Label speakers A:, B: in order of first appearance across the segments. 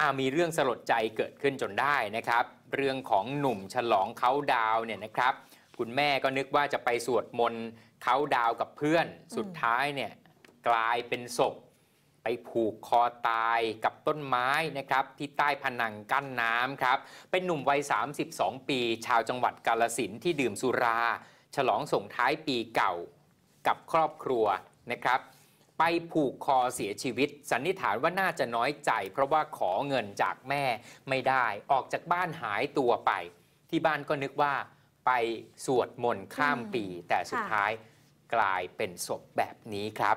A: อามีเรื่องสลดใจเกิดขึ้นจนได้นะครับ เรื่องของหนุ่มฉลองเขาดาวน์เนี่ยนะครับ คุณแม่ก็นึกว่าจะไปสวดมนต์เขาดาวน์กับเพื่อน สุดท้ายเนี่ยกลายเป็นศพ ไปผูกคอตายกับต้นไม้นะครับ ที่ใต้ผนังกั้นน้ำครับ เป็นหนุ่มวัย 32 ปี ชาวจังหวัดกาลสินธุ์ที่ดื่มสุรา ฉลองส่งท้ายปีเก่ากับครอบครัวนะครับ ไปผูกคอเสียชีวิต สันนิษฐานว่าน่าจะน้อยใจ เพราะว่าขอเงินจากแม่ไม่ได้ ออกจากบ้านหายตัวไป ที่บ้านก็นึกว่าไปสวดมนต์ข้ามปี แต่สุดท้ายกลายเป็นศพแบบนี้ครับ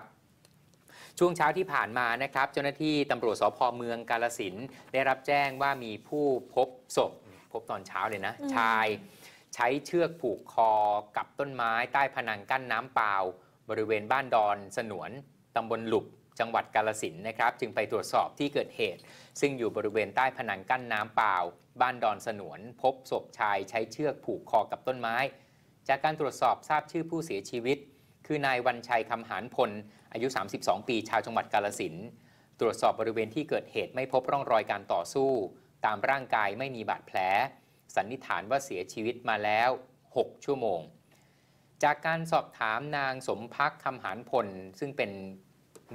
A: ช่วงเช้าที่ผ่านมานะครับ เจ้าหน้าที่ตำรวจสพเมืองกาลสินธุ์ได้รับแจ้งว่ามีผู้พบศพ พบตอนเช้าเลยนะ
B: อืม
A: ชายใช้เชือกผูกคอกับต้นไม้ใต้ผนังกั้นน้ำเปล่า บริเวณบ้านดอนสนวน ตำบลหลุบจังหวัดกาลสินนะครับจึงไปตรวจสอบที่เกิดเหตุ ซึ่งอยู่บริเวณใต้ผนังกั้นน้ำเปล่า บ้านดอนสนวน พบศพชายใช้เชือกผูกคอกับต้นไม้ จากการตรวจสอบทราบชื่อผู้เสียชีวิต คือนายวันชัยคำหานพล อายุ 32 ปีชาวจังหวัดกาลสินตรวจสอบบริเวณที่เกิดเหตุไม่พบร่องรอยการต่อสู้ ตามร่างกายไม่มีบาดแผล สันนิษฐานว่าเสียชีวิตมาแล้ว 6 ชั่วโมง จากการสอบถามนางสมพักคำหานพลซึ่งเป็น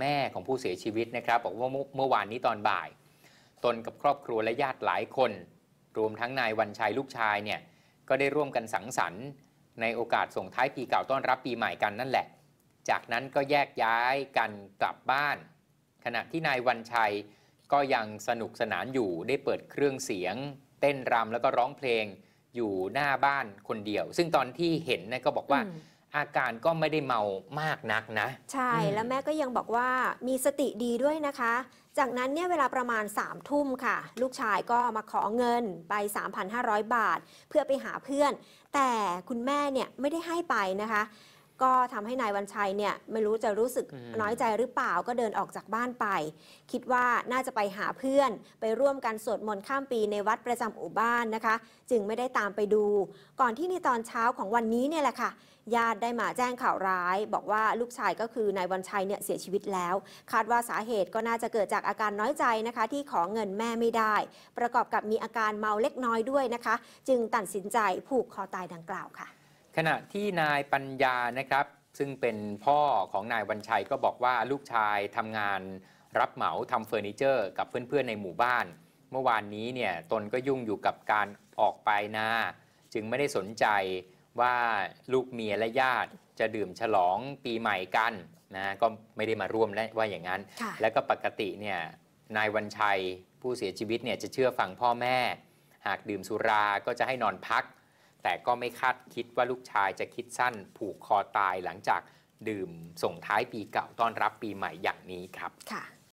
A: แม่ของผู้เสียชีวิตนะครับ บอกว่าเมื่อวานนี้ตอนบ่าย ตนกับครอบครัวและญาติหลายคน รวมทั้งนายวันชัยลูกชายเนี่ยก็ได้ร่วมกันสังสรรค์ ในโอกาสส่งท้ายปีเก่าต้อนรับปีใหม่กันนั่นแหละ จากนั้นก็แยกย้ายกันกลับบ้าน ขณะที่นายวันชัยก็ยังสนุกสนานอยู่ได้เปิดเครื่องเสียง เต้นรำแล้วก็ร้องเพลงอยู่หน้าบ้านคนเดียว ซึ่งตอนที่เห็นเนะก็บอกว่า
B: อืม
A: อาการก็ไม่ได้เมามากนักนะ
B: ใช่
A: อืม
B: แล้วแม่ก็ยังบอกว่ามีสติดีด้วยนะคะ จากนั้นเนี่ยเวลาประมาณ3ามทุ่มค่ะ ลูกชายก็มาขอเงินไป 3,500 บาท เพื่อไปหาเพื่อน แต่คุณแม่เนี่ยไม่ได้ให้ไปนะคะ ก็ทำให้นายวันชัยเนี่ยไม่รู้จะรู้สึก
A: อืม
B: น้อยใจหรือเปล่าก็เดินออกจากบ้านไป คิดว่าน่าจะไปหาเพื่อนไปร่วมกันสวดมนต์ข้ามปีในวัดประจำหมู่บ้านนะคะ จึงไม่ได้ตามไปดู ก่อนที่ในตอนเช้าของวันนี้เนี่ยแหละค่ะญาติได้มาแจ้งข่าวร้าย บอกว่าลูกชายก็คือนายวันชัยเนี่ยเสียชีวิตแล้ว คาดว่าสาเหตุก็น่าจะเกิดจากอาการน้อยใจนะคะ ที่ขอเงินแม่ไม่ได้ ประกอบกับมีอาการเมาเล็กน้อยด้วยนะคะ จึงตัดสินใจผูกคอตายดังกล่าวค่ะ
A: ขณะที่นายปัญญานะครับ ซึ่งเป็นพ่อของนายวันชัยก็บอกว่าลูกชายทำงานรับเหมาทำเฟอร์นิเจอร์ กับเพื่อนๆในหมู่บ้าน เมื่อวานนี้เนี่ยตนก็ยุ่งอยู่กับการออกไปนา จึงไม่ได้สนใจว่าลูกเมียและญาติจะดื่มฉลองปีใหม่กันนะก็ไม่ได้มาร่วมและว่าอย่างนั้น
B: ค่ะ
A: แล้วก็ปกติเนี่ยนายวันชัยผู้เสียชีวิตเนี่ยจะเชื่อฟังพ่อแม่ หากดื่มสุราก็จะให้นอนพัก แต่ก็ไม่คาดคิดว่าลูกชายจะคิดสั้นผูกคอตายหลังจากดื่มส่งท้ายปีเก่าต้อนรับปีใหม่อย่างนี้ครับ
B: ค่ะ